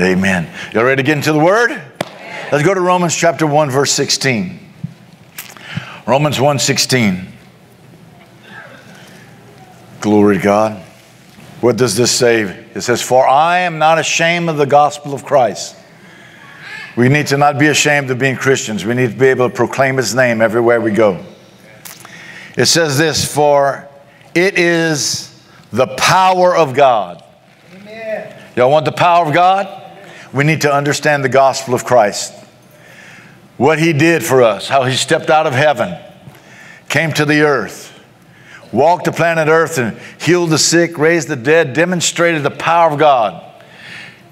Amen. You all ready to get into the Word? Let's go to Romans chapter 1, verse 16. Romans 1 16. Glory to God. What does this say? It says, For I am not ashamed of the gospel of Christ. We need to not be ashamed of being Christians. We need to be able to proclaim His name everywhere we go. It says this, For it is the power of God. Amen. Y'all want the power of God? We need to understand the gospel of Christ. What He did for us, how He stepped out of heaven, came to the earth walked the planet Earth and healed the sick, raised the dead, demonstrated the power of God.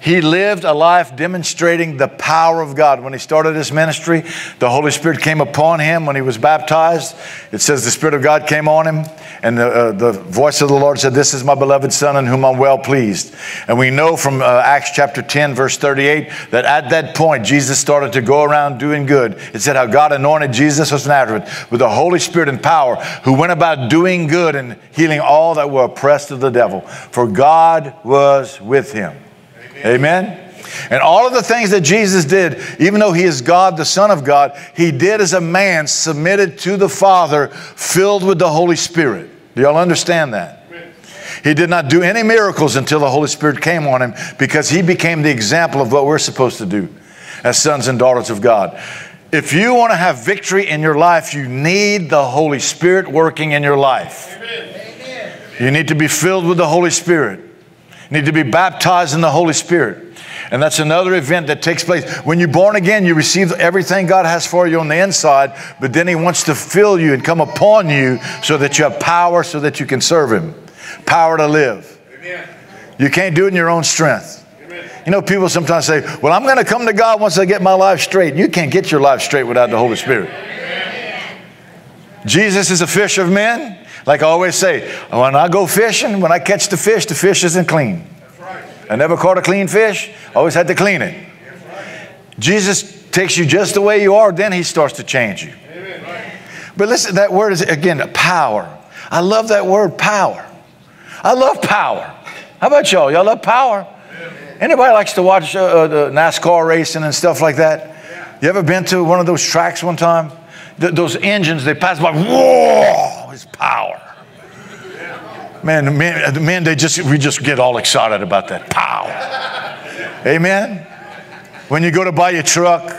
He lived a life demonstrating the power of God. When he started his ministry, the Holy Spirit came upon him when he was baptized. It says the Spirit of God came on him, and the, uh, the voice of the Lord said, This is my beloved Son in whom I'm well pleased. And we know from uh, Acts chapter 10, verse 38, that at that point, Jesus started to go around doing good. It said how God anointed Jesus of Nazareth with the Holy Spirit and power, who went about doing good and healing all that were oppressed of the devil. For God was with him. Amen. And all of the things that Jesus did, even though he is God, the Son of God, he did as a man submitted to the Father, filled with the Holy Spirit. Do y'all understand that? He did not do any miracles until the Holy Spirit came on him because he became the example of what we're supposed to do as sons and daughters of God. If you want to have victory in your life, you need the Holy Spirit working in your life. Amen. You need to be filled with the Holy Spirit need to be baptized in the Holy Spirit. And that's another event that takes place. When you're born again, you receive everything God has for you on the inside, but then He wants to fill you and come upon you so that you have power so that you can serve Him. Power to live. Amen. You can't do it in your own strength. Amen. You know, people sometimes say, Well, I'm going to come to God once I get my life straight. You can't get your life straight without the Holy Spirit. Amen. Jesus is a fish of men. Like I always say, when I go fishing, when I catch the fish, the fish isn't clean. Right. I never caught a clean fish, always had to clean it. Right. Jesus takes you just the way you are, then he starts to change you. But listen, that word is, again, power. I love that word, power. I love power. How about y'all? Y'all love power? Anybody likes to watch uh, uh, the NASCAR racing and stuff like that? You ever been to one of those tracks one time? Th- those engines, they pass by, whoa! Power. Man, man, man, they just we just get all excited about that power. Amen. When you go to buy your truck,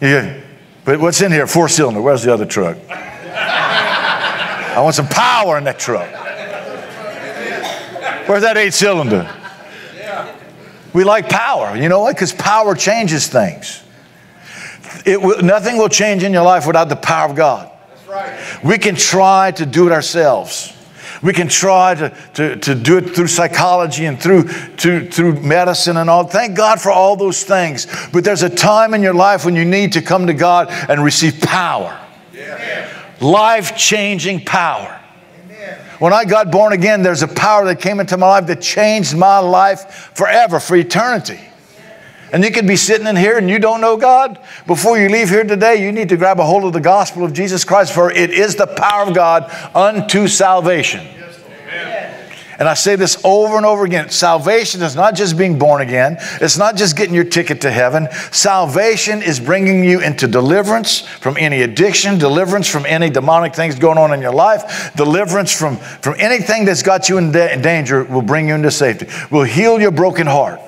you, but what's in here? Four cylinder. Where's the other truck? I want some power in that truck. Where's that eight cylinder? We like power. You know what? Because power changes things. It will, nothing will change in your life without the power of God. We can try to do it ourselves. We can try to, to, to do it through psychology and through, to, through medicine and all. Thank God for all those things. But there's a time in your life when you need to come to God and receive power yeah. life changing power. When I got born again, there's a power that came into my life that changed my life forever, for eternity. And you could be sitting in here and you don't know God. Before you leave here today, you need to grab a hold of the gospel of Jesus Christ, for it is the power of God unto salvation. And I say this over and over again salvation is not just being born again, it's not just getting your ticket to heaven. Salvation is bringing you into deliverance from any addiction, deliverance from any demonic things going on in your life, deliverance from, from anything that's got you in da- danger will bring you into safety, will heal your broken heart.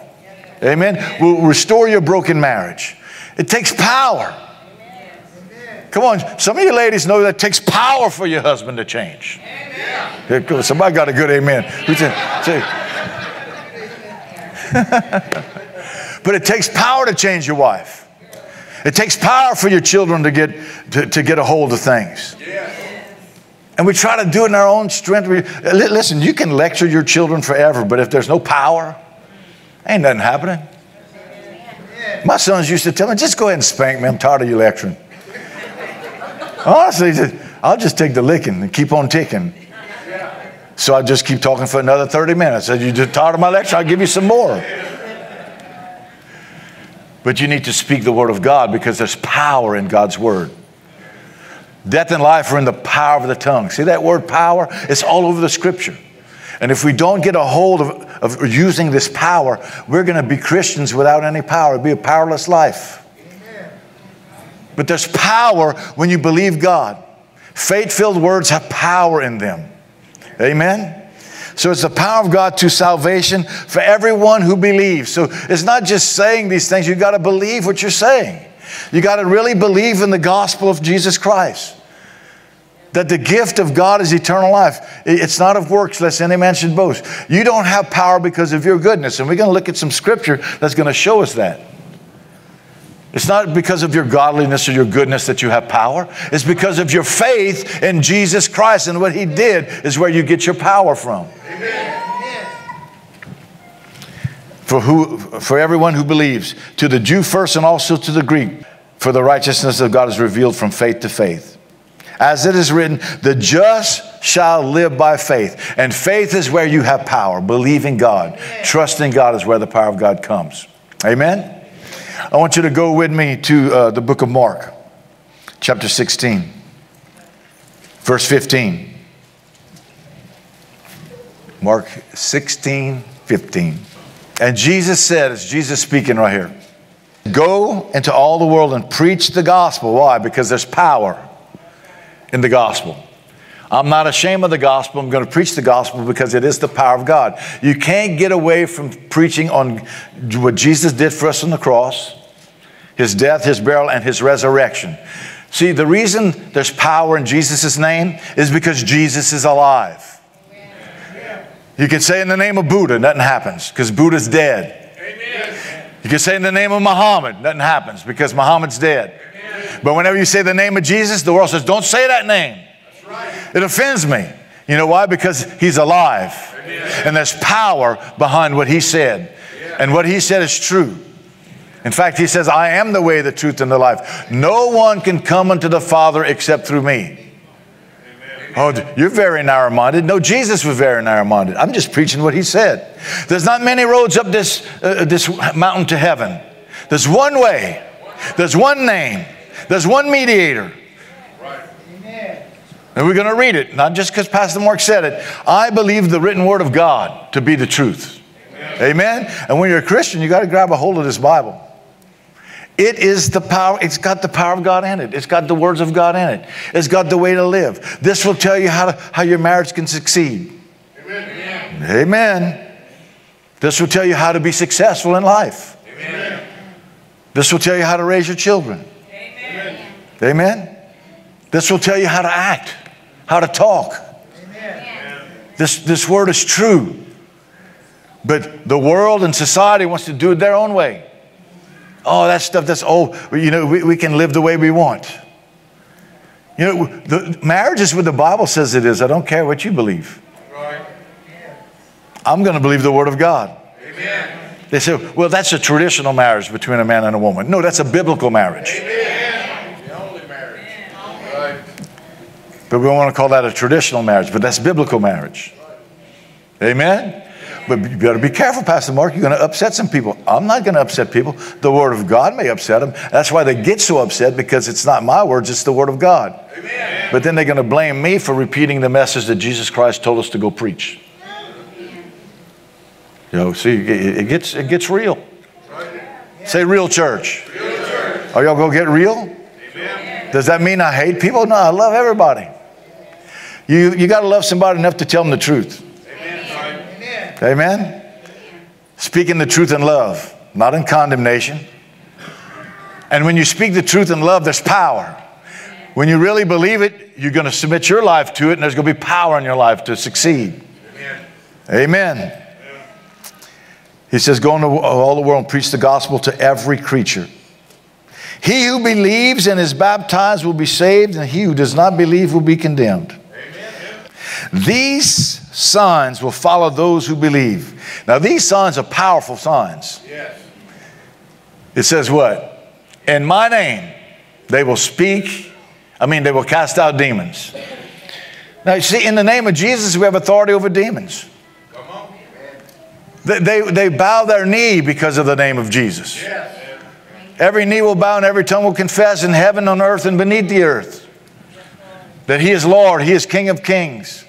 Amen. Will restore your broken marriage. It takes power. Come on, some of you ladies know that it takes power for your husband to change. Amen. Somebody got a good amen. but it takes power to change your wife. It takes power for your children to get, to, to get a hold of things. And we try to do it in our own strength. Listen, you can lecture your children forever, but if there's no power, Ain't nothing happening. My sons used to tell me, just go ahead and spank me. I'm tired of you lecturing. Honestly, I'll just take the licking and keep on ticking. So I just keep talking for another 30 minutes. I said, You just tired of my lecture? I'll give you some more. But you need to speak the word of God because there's power in God's word. Death and life are in the power of the tongue. See that word power? It's all over the scripture. And if we don't get a hold of of using this power, we're going to be Christians without any power. It'll be a powerless life. But there's power when you believe God. Faith filled words have power in them. Amen? So it's the power of God to salvation for everyone who believes. So it's not just saying these things, you've got to believe what you're saying. You got to really believe in the gospel of Jesus Christ. That the gift of God is eternal life. It's not of works, lest any man should boast. You don't have power because of your goodness. And we're going to look at some scripture that's going to show us that. It's not because of your godliness or your goodness that you have power. It's because of your faith in Jesus Christ and what He did is where you get your power from. Amen. For, who, for everyone who believes, to the Jew first and also to the Greek, for the righteousness of God is revealed from faith to faith. As it is written, the just shall live by faith. And faith is where you have power. Believing in God, trusting God is where the power of God comes. Amen? I want you to go with me to uh, the book of Mark, chapter 16, verse 15. Mark 16, 15. And Jesus said, it's Jesus speaking right here, go into all the world and preach the gospel. Why? Because there's power in the gospel. I'm not ashamed of the gospel. I'm going to preach the gospel because it is the power of God. You can't get away from preaching on what Jesus did for us on the cross, his death, his burial, and his resurrection. See, the reason there's power in Jesus' name is because Jesus is alive. You can say in the name of Buddha, nothing happens because Buddha's dead. Amen. You can say in the name of Muhammad, nothing happens because Muhammad's dead. But whenever you say the name of Jesus, the world says, don't say that name. Right. It offends me. You know why? Because he's alive. Amen. And there's power behind what he said. Yeah. And what he said is true. In fact, he says, I am the way, the truth, and the life. No one can come unto the Father except through me. Oh, you're very narrow minded. No, Jesus was very narrow minded. I'm just preaching what he said. There's not many roads up this, uh, this mountain to heaven. There's one way, there's one name, there's one mediator. And we're going to read it, not just because Pastor Mark said it. I believe the written word of God to be the truth. Amen. Amen? And when you're a Christian, you got to grab a hold of this Bible. It is the power, it's got the power of God in it. It's got the words of God in it. It's got the way to live. This will tell you how, to, how your marriage can succeed. Amen. Amen. This will tell you how to be successful in life. Amen. This will tell you how to raise your children. Amen. This will tell you how to act how to talk. Amen. This, this word is true. But the world and society wants to do it their own way. Oh, that stuff, that's, oh, you know, we, we can live the way we want. You know, the marriage is what the Bible says it is. I don't care what you believe. Right. I'm going to believe the Word of God. Amen. They say, well, that's a traditional marriage between a man and a woman. No, that's a biblical marriage. Amen. But we don't want to call that a traditional marriage, but that's biblical marriage. Amen? But you better be careful, Pastor Mark. You're going to upset some people. I'm not going to upset people. The Word of God may upset them. That's why they get so upset because it's not my words, it's the Word of God. Amen. But then they're going to blame me for repeating the message that Jesus Christ told us to go preach. You know, see, it gets, it gets real. Say real church. Real church. Are y'all going to get real? Amen. Does that mean I hate people? No, I love everybody. You, you got to love somebody enough to tell them the truth. Amen. Amen. Speaking the truth in love, not in condemnation. And when you speak the truth in love, there's power. When you really believe it, you're going to submit your life to it, and there's going to be power in your life to succeed. Amen. Amen. He says, Go into all the world and preach the gospel to every creature. He who believes and is baptized will be saved, and he who does not believe will be condemned. These signs will follow those who believe. Now, these signs are powerful signs. Yes. It says what? In my name, they will speak, I mean, they will cast out demons. Now, you see, in the name of Jesus, we have authority over demons. Come on. They, they, they bow their knee because of the name of Jesus. Yes. Every knee will bow and every tongue will confess in heaven, on earth, and beneath the earth that He is Lord, He is King of kings.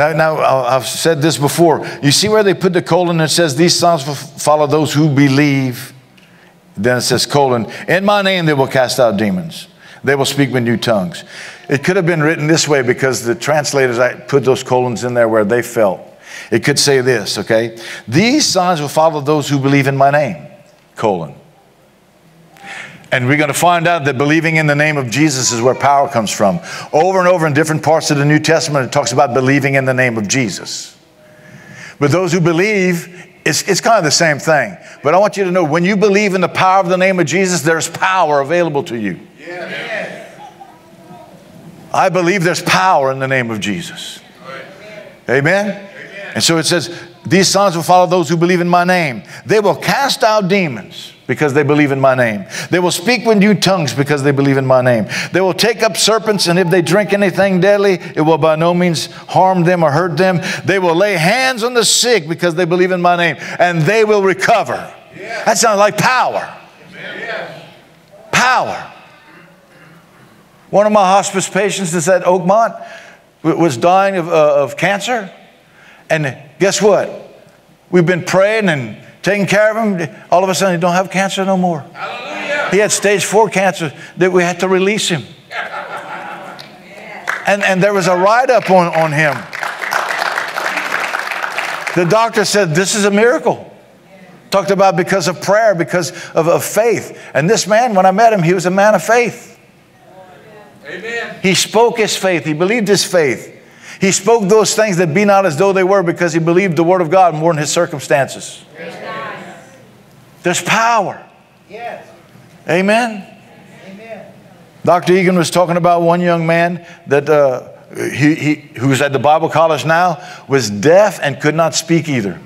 Now, now I've said this before. You see where they put the colon it says, These signs will follow those who believe. Then it says, colon, in my name they will cast out demons. They will speak with new tongues. It could have been written this way because the translators I put those colons in there where they felt. It could say this, okay? These signs will follow those who believe in my name, colon. And we're going to find out that believing in the name of Jesus is where power comes from. Over and over in different parts of the New Testament, it talks about believing in the name of Jesus. But those who believe, it's, it's kind of the same thing. But I want you to know when you believe in the power of the name of Jesus, there's power available to you. I believe there's power in the name of Jesus. Amen? And so it says, These signs will follow those who believe in my name. They will cast out demons because they believe in my name. They will speak with new tongues because they believe in my name. They will take up serpents, and if they drink anything deadly, it will by no means harm them or hurt them. They will lay hands on the sick because they believe in my name, and they will recover. That sounds like power. Power. One of my hospice patients is at Oakmont was dying of, uh, of cancer. And guess what? We've been praying and taking care of him. All of a sudden, he don't have cancer no more. Hallelujah. He had stage four cancer that we had to release him. And, and there was a write up on, on him. The doctor said, This is a miracle. Talked about because of prayer, because of, of faith. And this man, when I met him, he was a man of faith. Amen. He spoke his faith, he believed his faith. He spoke those things that be not as though they were because he believed the word of God more than his circumstances. There's power. Yes. Amen. Amen. Dr. Egan was talking about one young man that uh, he, he, who's at the Bible college now was deaf and could not speak either.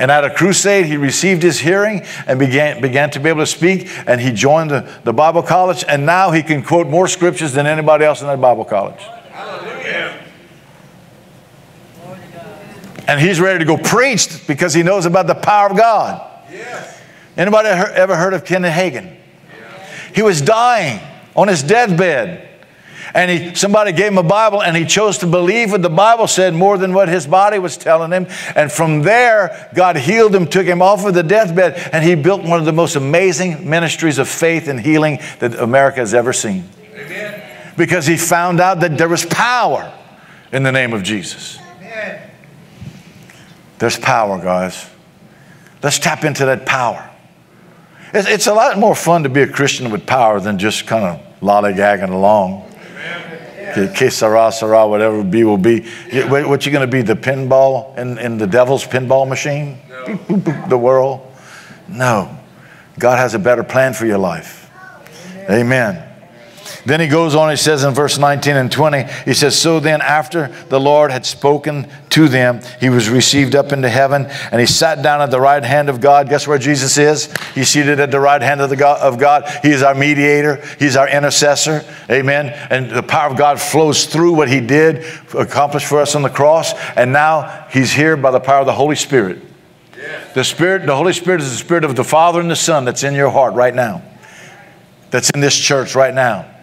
And at a crusade, he received his hearing and began, began to be able to speak. And he joined the, the Bible college. And now he can quote more scriptures than anybody else in that Bible college. Hallelujah. And he's ready to go preach because he knows about the power of God. Anybody ever heard of Kenneth Hagin? He was dying on his deathbed. And he, somebody gave him a Bible and he chose to believe what the Bible said more than what his body was telling him. And from there, God healed him, took him off of the deathbed, and he built one of the most amazing ministries of faith and healing that America has ever seen. Amen. Because he found out that there was power in the name of Jesus. Amen. There's power, guys. Let's tap into that power. It's, it's a lot more fun to be a Christian with power than just kind of lollygagging along. Que sera, sera, whatever be will be. What you going to be, the pinball in, in the devil's pinball machine? No. the world? No. God has a better plan for your life. Amen. Amen. Then he goes on, he says in verse 19 and 20, he says, So then, after the Lord had spoken to them, he was received up into heaven and he sat down at the right hand of God. Guess where Jesus is? He's seated at the right hand of, the God, of God. He is our mediator, he's our intercessor. Amen. And the power of God flows through what he did, accomplished for us on the cross. And now he's here by the power of the Holy Spirit. The Spirit, the Holy Spirit is the Spirit of the Father and the Son that's in your heart right now, that's in this church right now.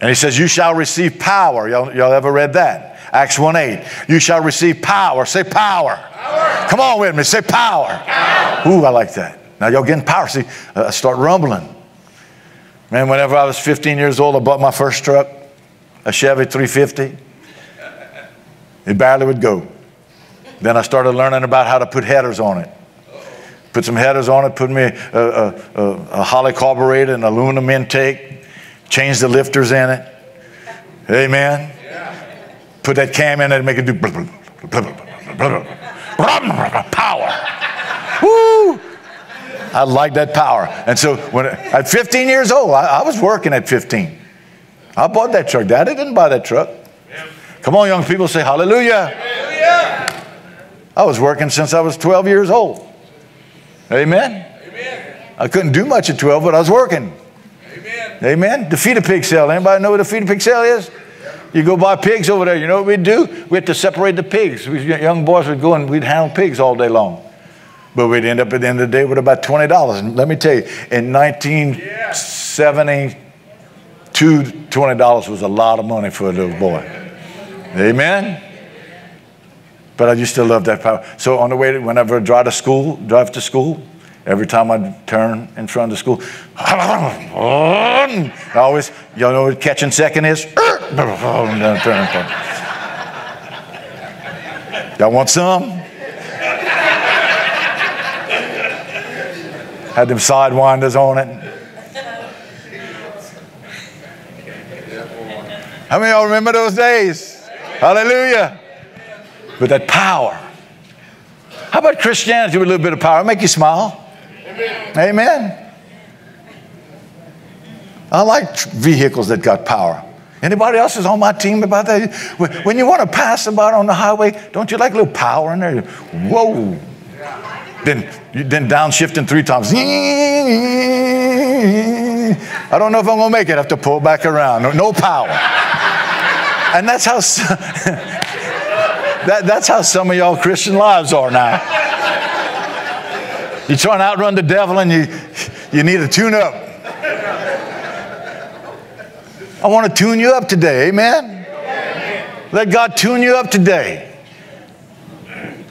And he says, You shall receive power. Y'all, y'all ever read that? Acts 1 8. You shall receive power. Say power. power. Come on with me. Say power. power. Ooh, I like that. Now y'all getting power. See, uh, start rumbling. Man, whenever I was 15 years old, I bought my first truck, a Chevy 350. It barely would go. Then I started learning about how to put headers on it. Put some headers on it, put me a, a, a, a Holley carburetor and aluminum intake Change the lifters in it. Amen. Put that cam in it and make it do power. Woo! I like that power. And so when at 15 years old, I, I, was working at 15. I bought that truck. Daddy didn't buy that truck. Come on, young people, say hallelujah. hallelujah. I was working since I was 12 years old. Amen. Amen. I couldn't do much at 12, but I was working. Amen. The feeder pig cell. Anybody know what a feeder pig cell is? You go buy pigs over there. You know what we'd do? We had to separate the pigs. We, young boys would go and we'd handle pigs all day long. But we'd end up at the end of the day with about $20. And let me tell you, in 1972, $20 was a lot of money for a little boy. Amen? But I used to love that power. So on the way, whenever I drive to school, drive to school, every time I turn in front of the school, I always, y'all know what catching second is? Y'all want some? Had them sidewinders on it. How many of y'all remember those days? Hallelujah. With that power. How about Christianity with a little bit of power? Make you smile. Amen. Amen. I like vehicles that got power. Anybody else is on my team about that? When you want to pass somebody on the highway, don't you like a little power in there? Whoa. Then, then downshifting three times. I don't know if I'm going to make it. I have to pull back around. No, no power. And that's how, that, that's how some of y'all Christian lives are now. You're trying to outrun the devil and you, you need a tune up. I want to tune you up today. Amen? Let God tune you up today.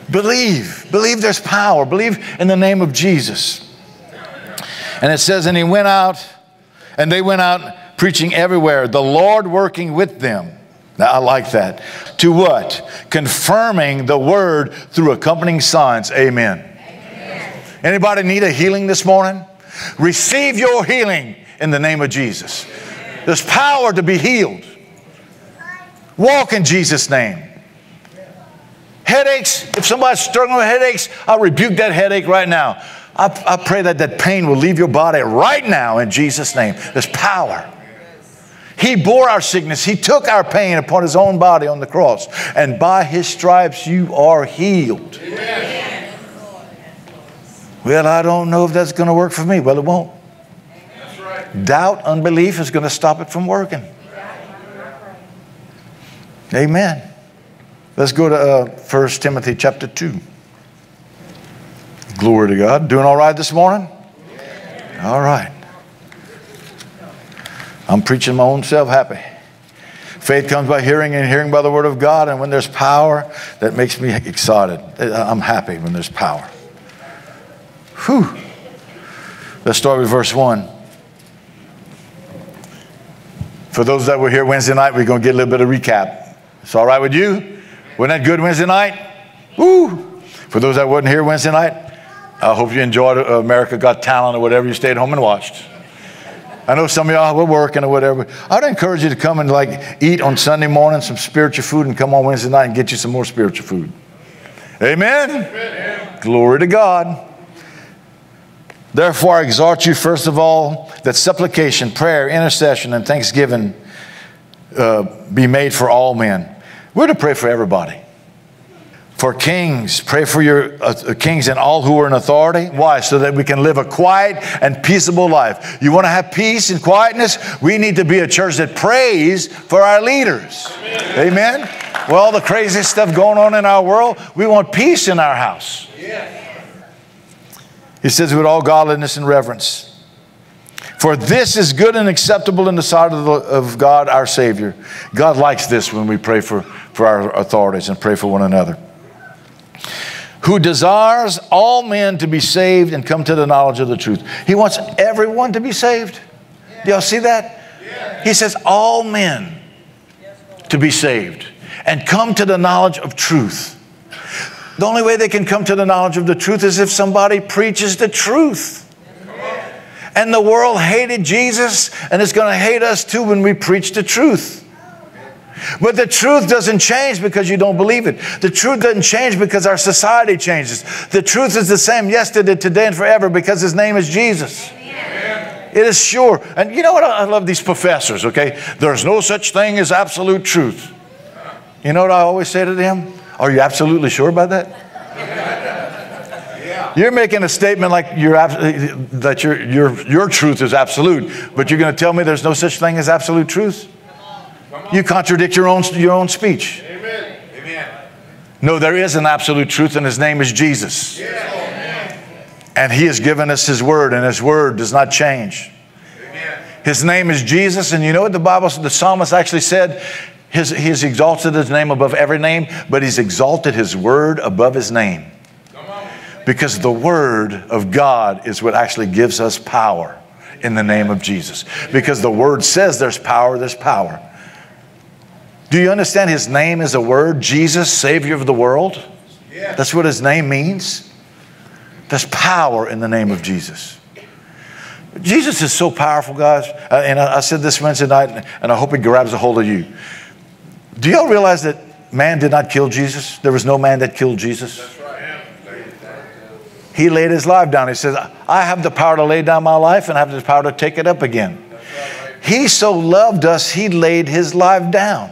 Believe. Believe there's power. Believe in the name of Jesus. And it says, and he went out, and they went out preaching everywhere, the Lord working with them. Now, I like that. To what? Confirming the word through accompanying signs. Amen. Anybody need a healing this morning? Receive your healing in the name of Jesus. There's power to be healed. Walk in Jesus' name. Headaches, if somebody's struggling with headaches, I rebuke that headache right now. I, I pray that that pain will leave your body right now in Jesus' name. There's power. He bore our sickness. He took our pain upon his own body on the cross. And by his stripes, you are healed. Amen. Well, I don't know if that's going to work for me. Well, it won't. Doubt, unbelief is going to stop it from working. Amen. Let's go to uh, 1 Timothy chapter 2. Glory to God. Doing all right this morning? All right. I'm preaching my own self happy. Faith comes by hearing and hearing by the word of God. And when there's power, that makes me excited. I'm happy when there's power. Whew. Let's start with verse 1. For those that were here Wednesday night, we're going to get a little bit of recap. It's all right with you? Wasn't that good Wednesday night? Woo! For those that wasn't here Wednesday night, I hope you enjoyed uh, America Got Talent or whatever you stayed home and watched. I know some of y'all were working or whatever. I'd encourage you to come and like eat on Sunday morning some spiritual food and come on Wednesday night and get you some more spiritual food. Amen? Amen. Glory to God. Therefore, I exhort you, first of all, that supplication, prayer, intercession, and thanksgiving uh, be made for all men. We're to pray for everybody. For kings, pray for your uh, kings and all who are in authority. Why? So that we can live a quiet and peaceable life. You want to have peace and quietness? We need to be a church that prays for our leaders. Amen. Amen? All the crazy stuff going on in our world, we want peace in our house. Yeah. He says, with all godliness and reverence. For this is good and acceptable in the sight of, the, of, God our Savior. God likes this when we pray for, for our authorities and pray for one another. Who desires all men to be saved and come to the knowledge of the truth. He wants everyone to be saved. Do y'all see that? He says, all men to be saved and come to the knowledge of truth. The only way they can come to the knowledge of the truth is if somebody preaches the truth. And the world hated Jesus, and it's going to hate us too when we preach the truth. But the truth doesn't change because you don't believe it. The truth doesn't change because our society changes. The truth is the same yesterday, today, and forever because His name is Jesus. Amen. It is sure. And you know what? I love these professors, okay? There's no such thing as absolute truth. You know what I always say to them? Are you absolutely sure about that? You're making a statement like you're that your, your, your truth is absolute, but you're going to tell me there's no such thing as absolute truth? You contradict your own, your own speech. Amen. Amen. No, there is an absolute truth, and his name is Jesus. And he has given us his word, and his word does not change. His name is Jesus, and you know what the Bible, the psalmist actually said? His, he's exalted his name above every name, but he's exalted his word above his name. Because the word of God is what actually gives us power in the name of Jesus. Because the word says there's power, there's power. Do you understand his name is a word? Jesus, Savior of the world? That's what his name means. There's power in the name of Jesus. Jesus is so powerful, guys. Uh, and I, I said this Wednesday night, and I hope it grabs a hold of you. Do y'all realize that man did not kill Jesus? There was no man that killed Jesus. He laid his life down. He says, I have the power to lay down my life and I have the power to take it up again. He so loved us, he laid his life down.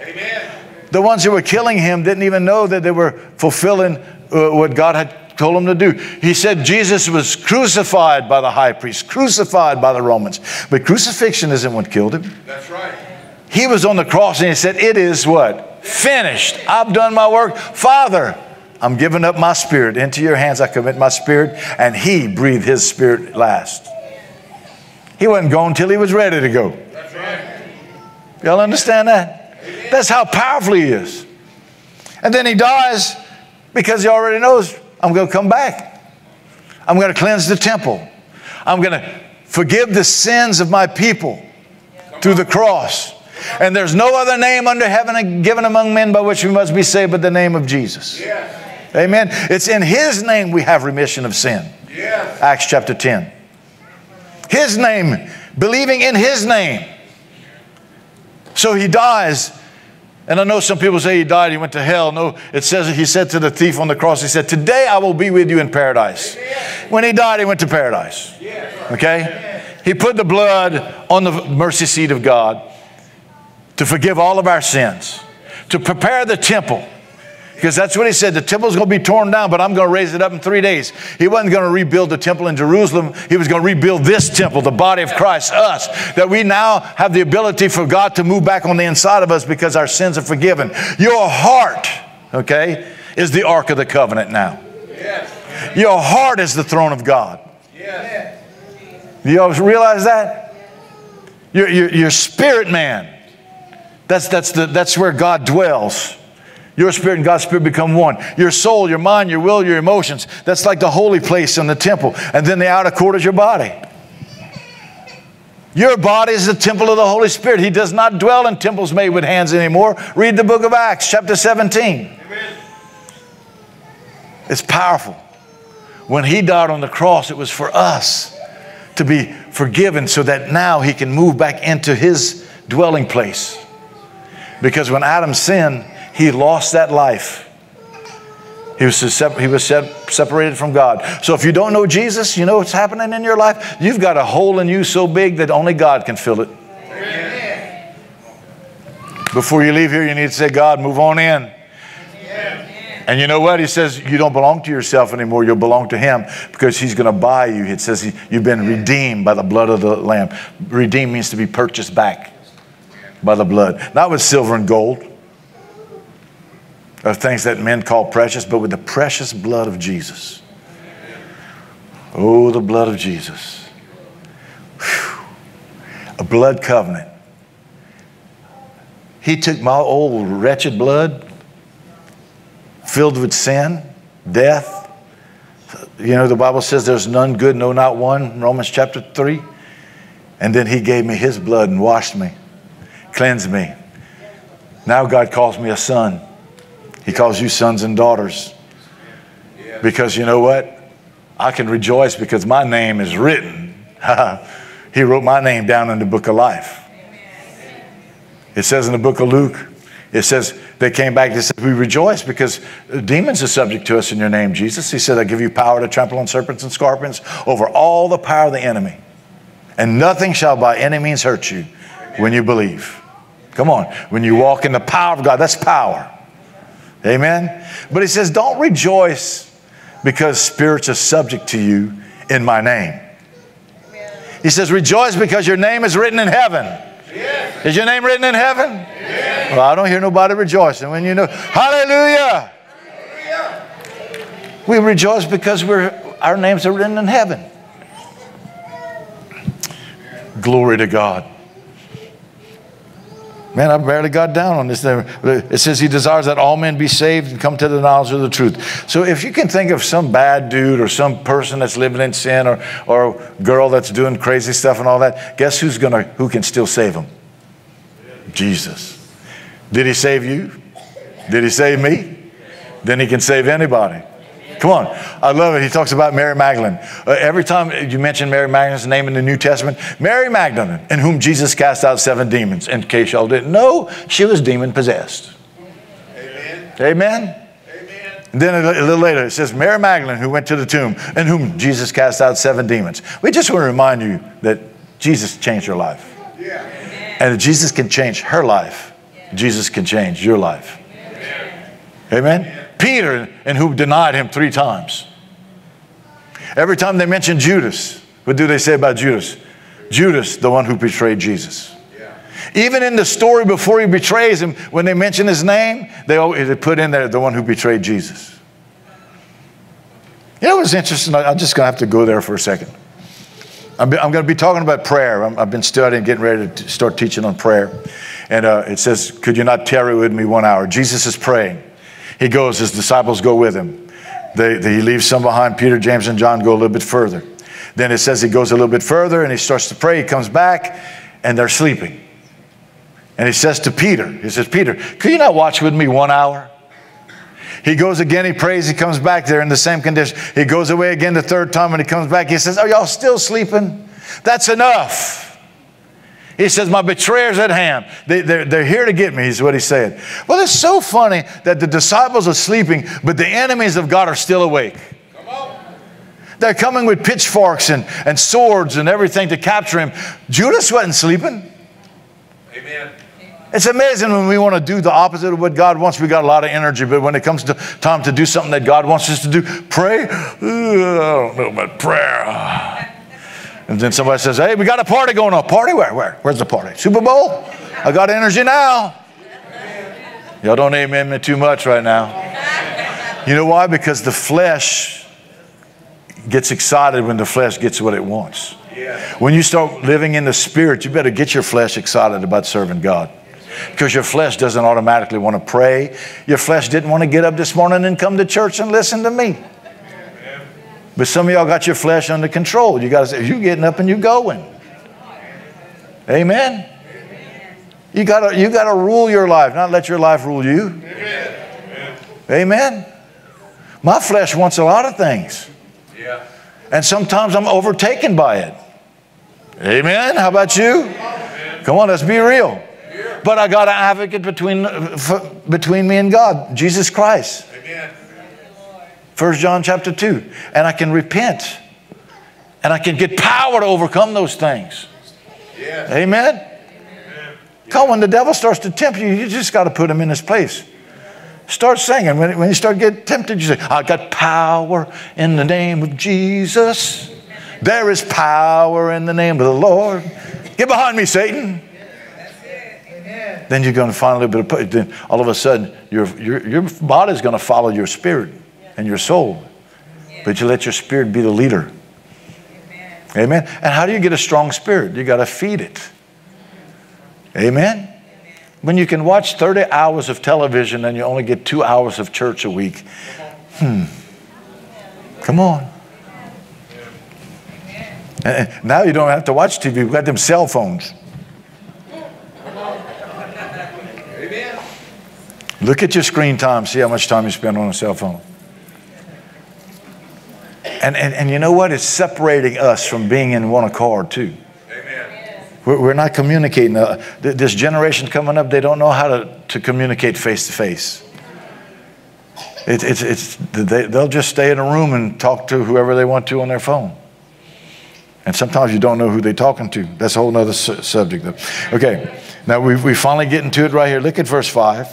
Amen. The ones who were killing him didn't even know that they were fulfilling uh, what God had told them to do. He said Jesus was crucified by the high priest, crucified by the Romans. But crucifixion isn't what killed him. That's right. He was on the cross and he said, It is what? Finished. I've done my work. Father, I'm giving up my spirit. Into your hands I commit my spirit. And he breathed his spirit last. He wasn't going until he was ready to go. Y'all understand that? That's how powerful he is. And then he dies because he already knows I'm going to come back. I'm going to cleanse the temple. I'm going to forgive the sins of my people through the cross. And there's no other name under heaven given among men by which we must be saved but the name of Jesus. Yes. Amen. It's in His name we have remission of sin. Yes. Acts chapter 10. His name, believing in His name. So He dies. And I know some people say he died, he went to hell. No, it says he said to the thief on the cross, he said, Today I will be with you in paradise. When he died, he went to paradise. Okay? He put the blood on the mercy seat of God to forgive all of our sins, to prepare the temple. Because that's what he said. The temple's going to be torn down, but I'm going to raise it up in three days. He wasn't going to rebuild the temple in Jerusalem. He was going to rebuild this temple, the body of Christ, us. That we now have the ability for God to move back on the inside of us because our sins are forgiven. Your heart, okay, is the Ark of the Covenant now. Yes. Your heart is the throne of God. Yes. You always realize that? Your, your, your spirit man that's, that's, the, that's where God dwells. Your spirit and God's spirit become one. Your soul, your mind, your will, your emotions. That's like the holy place in the temple. And then the outer court is your body. Your body is the temple of the Holy Spirit. He does not dwell in temples made with hands anymore. Read the book of Acts, chapter 17. Amen. It's powerful. When He died on the cross, it was for us to be forgiven so that now He can move back into His dwelling place. Because when Adam sinned, he lost that life. He was, he was separated from God. So if you don't know Jesus, you know what's happening in your life? You've got a hole in you so big that only God can fill it. Amen. Before you leave here, you need to say, God, move on in. And you know what? He says, You don't belong to yourself anymore. You'll belong to Him because He's going to buy you. It says he, you've been redeemed by the blood of the Lamb. Redeemed means to be purchased back by the blood, not with silver and gold or things that men call precious, but with the precious blood of Jesus. Oh, the blood of Jesus. Whew. A blood covenant. He took my old wretched blood, filled with sin, death. You know, the Bible says there's none good, no, not one, Romans chapter 3. And then he gave me his blood and washed me cleanse me. Now God calls me a son. He calls you sons and daughters. Because you know what? I can rejoice because my name is written. he wrote my name down in the book of life. It says in the book of Luke, it says they came back, they said, We rejoice because demons are subject to us in your name, Jesus. He said, I give you power to trample on serpents and scorpions over all the power of the enemy. And nothing shall by any means hurt you when you believe. Come on. When you walk in the power of God, that's power. Amen. But he says, don't rejoice because spirits are subject to you in my name. He says, rejoice because your name is written in heaven. Yes. Is your name written in heaven? Yes. Well, I don't hear nobody rejoicing when you know, hallelujah. hallelujah. We rejoice because we're, our names are written in heaven. Glory to God. Man, I barely got down on this. It says he desires that all men be saved and come to the knowledge of the truth. So if you can think of some bad dude or some person that's living in sin or, or girl that's doing crazy stuff and all that, guess who's gonna who can still save them? Jesus. Did he save you? Did he save me? Then he can save anybody. Come on. I love it. He talks about Mary Magdalene. Uh, every time you mention Mary Magdalene's name in the New Testament, Mary Magdalene, in whom Jesus cast out seven demons. In case y'all didn't know, she was demon possessed. Amen. Amen. And then a little later, it says, Mary Magdalene, who went to the tomb, in whom Jesus cast out seven demons. We just want to remind you that Jesus changed your life. Yeah. And if Jesus can change her life, Jesus can change your life. Amen. Peter, and who denied him three times. Every time they mention Judas, what do they say about Judas? Judas, the one who betrayed Jesus. Even in the story before he betrays him, when they mention his name, they, always, put in there the one who betrayed Jesus. You know what's interesting? I'm just going to have to go there for a second. I'm, going to be talking about prayer. i have been studying, getting ready to start teaching on prayer. And uh, it says, Could you not tarry with me one hour? Jesus is praying. He goes, his disciples go with him. They, they, he leaves some behind. Peter, James, and John go a little bit further. Then it says he goes a little bit further and he starts to pray. He comes back and they're sleeping. And he says to Peter, he says, Peter, could you not watch with me one hour? He goes again, he prays, he comes back there in the same condition. He goes away again the third time and he comes back. He says, Are y'all still sleeping? That's enough. He says, My betrayer's at hand. They, they're, they're here to get me, is what he said. Well, it's so funny that the disciples are sleeping, but the enemies of God are still awake. They're coming with pitchforks and, and swords and everything to capture him. Judas wasn't sleeping. Amen. It's amazing when we want to do the opposite of what God wants. We got a lot of energy, but when it comes to time to do something that God wants us to do, pray. I don't know about prayer. And then somebody says, Hey, we got a party going on. Party where? Where? Where's the party? Super Bowl? I got energy now. Y'all don't amen me too much right now. You know why? Because the flesh gets excited when the flesh gets what it wants. When you start living in the spirit, you better get your flesh excited about serving God. Because your flesh doesn't automatically want to pray. Your flesh didn't want to get up this morning and come to church and listen to me. But some of y'all got your flesh under control. You got to say, you getting up and you going. Amen. You got you got to rule your life, not let your life rule you. Amen. Amen. My flesh wants a lot of things. Yeah. And sometimes I'm overtaken by it. Amen. How about you? Amen. Come on, let's be real. But I got an advocate between, uh, between me and God, Jesus Christ. Amen. First John chapter 2. And I can repent. And I can get power to overcome those things. Amen? Amen. Come, when the devil starts to tempt you, you just got to put him in his place. Start singing. When, when you start getting tempted, you say, I got power in the name of Jesus. There is power in the name of the Lord. Get behind me, Satan. Then you're going to find a little bit of, then all of a sudden, your, your, your body's going to follow your spirit and your soul. But you let your spirit be the leader. Amen. And how do you get a strong spirit? You got to feed it. Amen. When you can watch 30 hours of television and you only get two hours of church a week, hmm. Come on. And now you don't have to watch TV. We've got them cell phones. Look at your screen time, see how much time you spend on a cell phone. And, and, and you know what? It's separating us from being in one accord, too. Amen. We're, we're not communicating. Uh, this generation coming up, they don't know how to, to communicate face to face. It's, it's, it's, they, they'll just stay in a room and talk to whoever they want to on their phone. And sometimes you don't know who they're talking to. That's a whole other su- subject, though. Okay, now we, we finally get into it right here. Look at verse 5.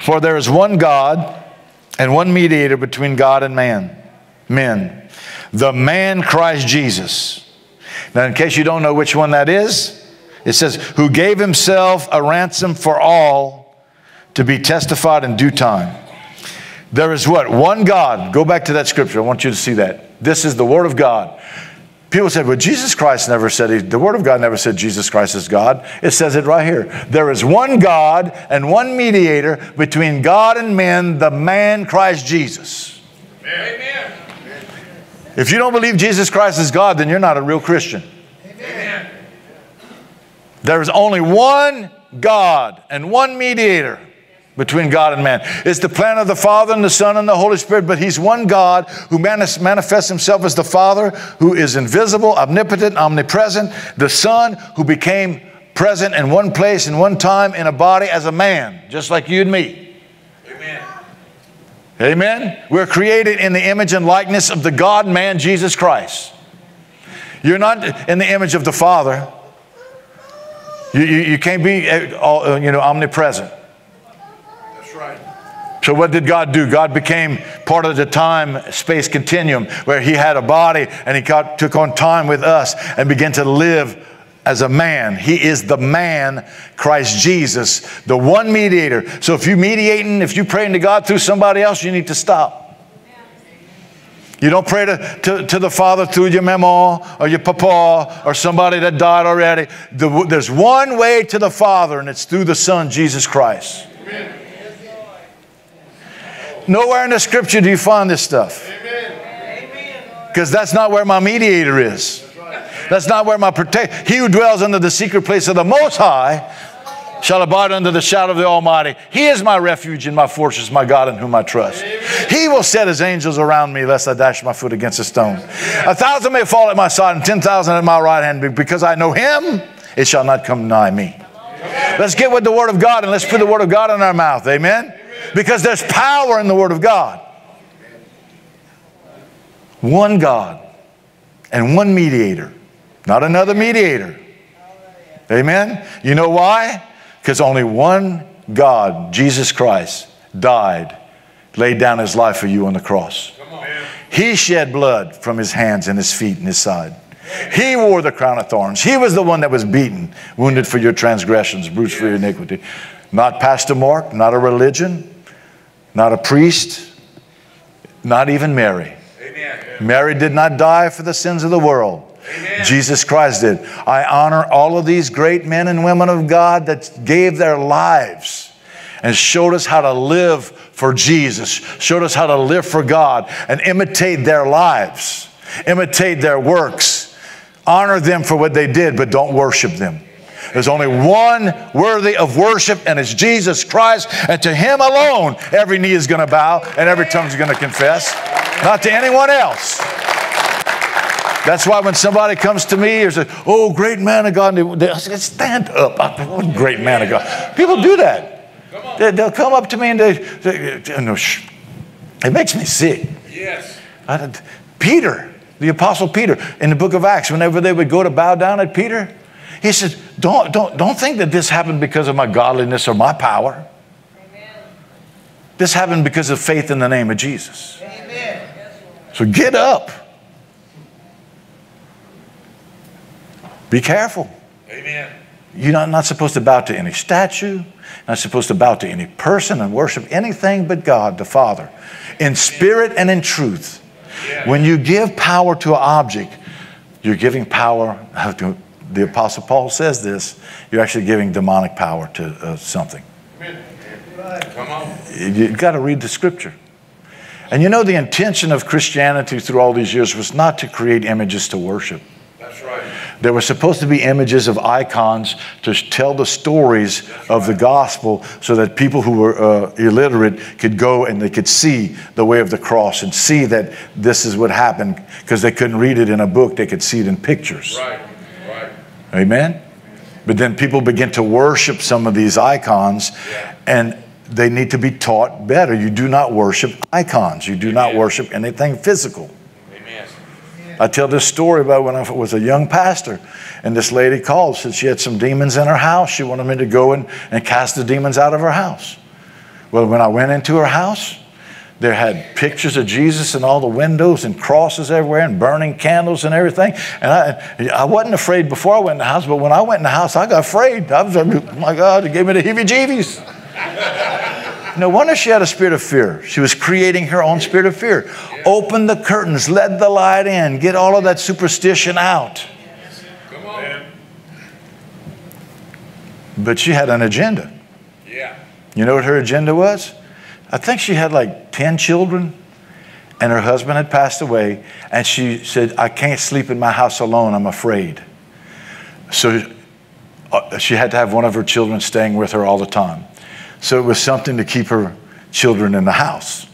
For there is one God and one mediator between God and man men. The man Christ Jesus. Now, in case you don't know which one that is, it says, who gave himself a ransom for all to be testified in due time. There is what? One God. Go back to that scripture. I want you to see that. This is the Word of God. People said, well, Jesus Christ never said, he, the Word of God never said Jesus Christ is God. It says it right here. There is one God and one mediator between God and men, the man Christ Jesus. Amen. If you don't believe Jesus Christ is God, then you're not a real Christian. Amen. There is only one God and one mediator between God and man. It's the plan of the Father and the Son and the Holy Spirit, but He's one God who manifests Himself as the Father, who is invisible, omnipotent, omnipresent, the Son who became present in one place, in one time, in a body as a man, just like you and me. Amen. Amen. We're created in the image and likeness of the God man, Jesus Christ. You're not in the image of the Father. You, you, you can't be uh, uh, you know, omnipresent. That's right. So, what did God do? God became part of the time space continuum where He had a body and He got, took on time with us and began to live as a man. He is the man, Christ Jesus, the one mediator. So, if you're mediating, if you're praying to God through somebody else, you need to stop. You don't pray to, to, to, the Father through your mama or your papa or somebody that died already. The, there's one way to the Father, and it's through the Son, Jesus Christ. Amen. Nowhere in the scripture do you find this stuff. Because that's not where my mediator is. That's not where my protect. He who dwells under the secret place of the Most High shall abide under the shadow of the Almighty. He is my refuge and my fortress, my God in whom I trust. He will set his angels around me, lest I dash my foot against a stone. A thousand may fall at my side and ten thousand at my right hand, because I know him, it shall not come nigh me. Let's get with the Word of God and let's put the Word of God in our mouth. Amen. Because there's power in the Word of God. One God and one mediator, not another mediator. Amen? You know why? Because only one God, Jesus Christ, died, laid down his life for you on the cross. He shed blood from his hands and his feet and his side. He wore the crown of thorns. He was the one that was beaten, wounded for your transgressions, bruised for your iniquity. Not Pastor Mark, not a religion, not a priest, not even Mary. Amen. Mary did not die for the sins of the world. Jesus Christ did. I honor all of these great men and women of God that gave their lives and showed us how to live for Jesus, showed us how to live for God and imitate their lives, imitate their works. Honor them for what they did, but don't worship them. There's only one worthy of worship, and it's Jesus Christ. And to Him alone, every knee is going to bow and every tongue is going to confess, not to anyone else. That's why when somebody comes to me or says, Oh, great man of God, they, say, stand up. What oh, great man of God. People do that. They, will come up to me and they, they, it makes me sick. Yes. I, Peter, the Apostle Peter, in the book of Acts, whenever they would go to bow down at Peter, he says, don't, don't, don't think that this happened because of my godliness or my power. Amen. This happened because of faith in the name of Jesus. Amen. So get up. Be careful. Amen. You're not, not supposed to bow to any statue, not supposed to bow to any person and worship anything but God the Father in spirit and in truth. When you give power to an object, you're giving power the Apostle Paul says this, you're actually giving demonic power to uh, something. Come on. You've got to read the scripture. And you know, the intention of Christianity through all these years was not to create images to worship. That's right. There were supposed to be images of icons to tell the stories of the gospel so that people who were uh, illiterate could go and they could see the way of the cross and see that this is what happened because they couldn't read it in a book, they could see it in pictures. Right. Amen? But then people begin to worship some of these icons and they need to be taught better. You do not worship icons, you do not worship anything physical. I tell this story about when I was a young pastor, and this lady called, said she had some demons in her house. She wanted me to go and, and cast the demons out of her house. Well, when I went into her house, there had pictures of Jesus in all the windows and crosses everywhere and burning candles and everything. And I, I wasn't afraid before I went in the house, but when I went in the house, I got afraid. I was like, oh my God, it gave me the heebie jeebies. No wonder she had a spirit of fear. She was creating her own spirit of fear. Open the curtains, let the light in, get all of that superstition out. Come on. But she had an agenda. Yeah. You know what her agenda was? I think she had like 10 children, and her husband had passed away, and she said, I can't sleep in my house alone, I'm afraid. So uh, she had to have one of her children staying with her all the time. So it was something to keep her children in the house.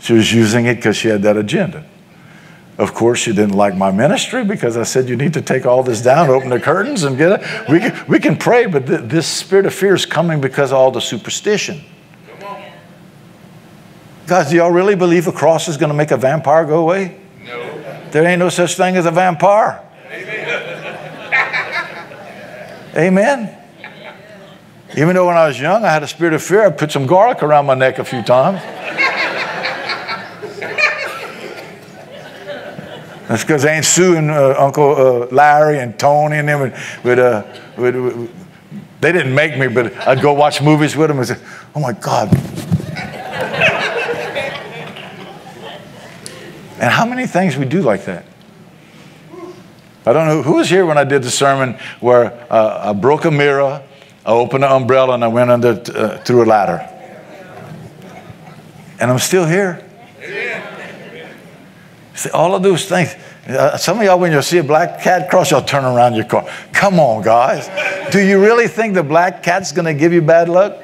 She was using it because she had that agenda. Of course, she didn't like my ministry because I said, You need to take all this down, open the curtains, and get it. We can, we can pray, but th- this spirit of fear is coming because of all the superstition. Come on. Guys, do y'all really believe a cross is going to make a vampire go away? No. There ain't no such thing as a vampire. Amen. Amen. Even though when I was young, I had a spirit of fear, I put some garlic around my neck a few times. That's because Aunt Sue and uh, Uncle uh, Larry and Tony and them would, would, uh, would, would- they didn't make me, but I'd go watch movies with them and say, oh my God. and how many things we do like that? I don't know who was here when I did the sermon where uh, I broke a mirror, I opened an umbrella, and I went under uh, through a ladder. And I'm still here. See, all of those things. Uh, some of y'all, when you see a black cat cross, y'all turn around your car. Come on, guys. Do you really think the black cat's going to give you bad luck?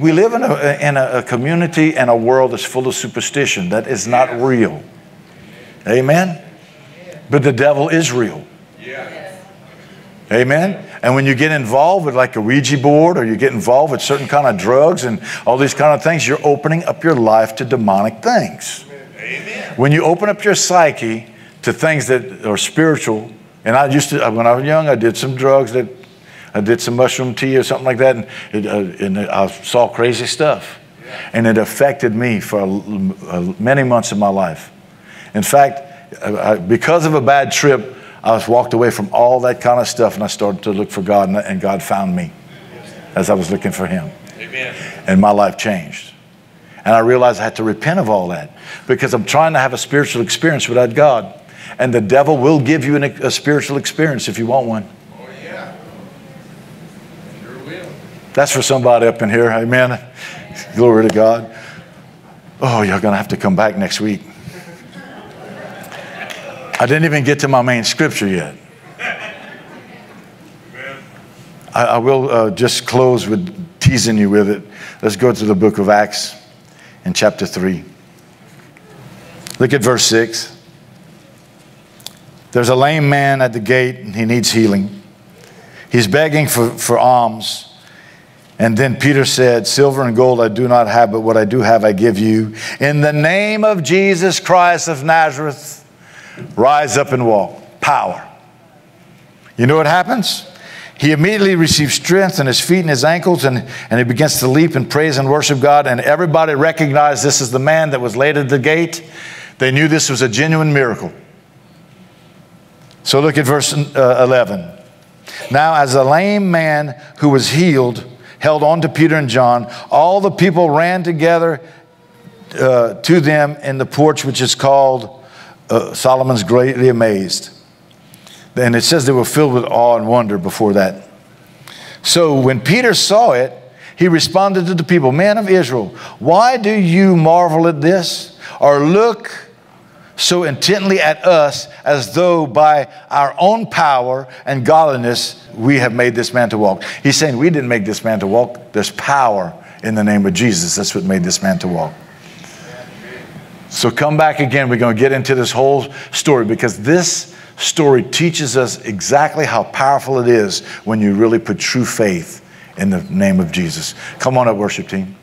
We live in, a, in a, a community and a world that's full of superstition. That is not real. Amen? But the devil is real. Yeah. Amen. And when you get involved with like a Ouija board or you get involved with certain kind of drugs and all these kind of things, you're opening up your life to demonic things. Amen. When you open up your psyche to things that are spiritual, and I used to, when I was young, I did some drugs that, I did some mushroom tea or something like that, and, it, uh, and I saw crazy stuff. And it affected me for a, a, many months of my life. In fact, I, I- because of a bad trip, I was walked away from all that kind of stuff and I started to look for God, and, and God found me as I was looking for Him Amen. and my life changed. And I realized I had to repent of all that because I'm trying to have a spiritual experience without God. And the devil will give you an, a spiritual experience if you want one. Oh, yeah. Sure will. That's for somebody up in here. Amen. Glory to God. Oh, you're going to have to come back next week. I didn't even get to my main scripture yet. I, I will uh, just close with teasing you with it. Let's go to the book of Acts in chapter 3. Look at verse 6. There's a lame man at the gate, and he needs healing. He's begging for, for alms. And then Peter said, Silver and gold I do not have, but what I do have I give you. In the name of Jesus Christ of Nazareth, rise up and walk. Power. You know what happens? He immediately receives strength in his feet and his ankles, and, and he begins to leap and praise and worship God. And everybody recognized this is the man that was laid at the gate. They knew this was a genuine miracle. So look at verse uh, 11. Now, as the lame man who was healed held on to Peter and John, all the people ran together uh, to them in the porch, which is called uh, Solomon's Greatly Amazed. And it says they were filled with awe and wonder before that. So when Peter saw it, he responded to the people, Men of Israel, why do you marvel at this? Or look so intently at us as though by our own power and godliness we have made this man to walk. He's saying we didn't make this man to walk. There's power in the name of Jesus. That's what made this man to walk. So come back again. We're going to get into this whole story because this story teaches us exactly how powerful it is when you really put true faith in the name of Jesus. Come on up, worship team.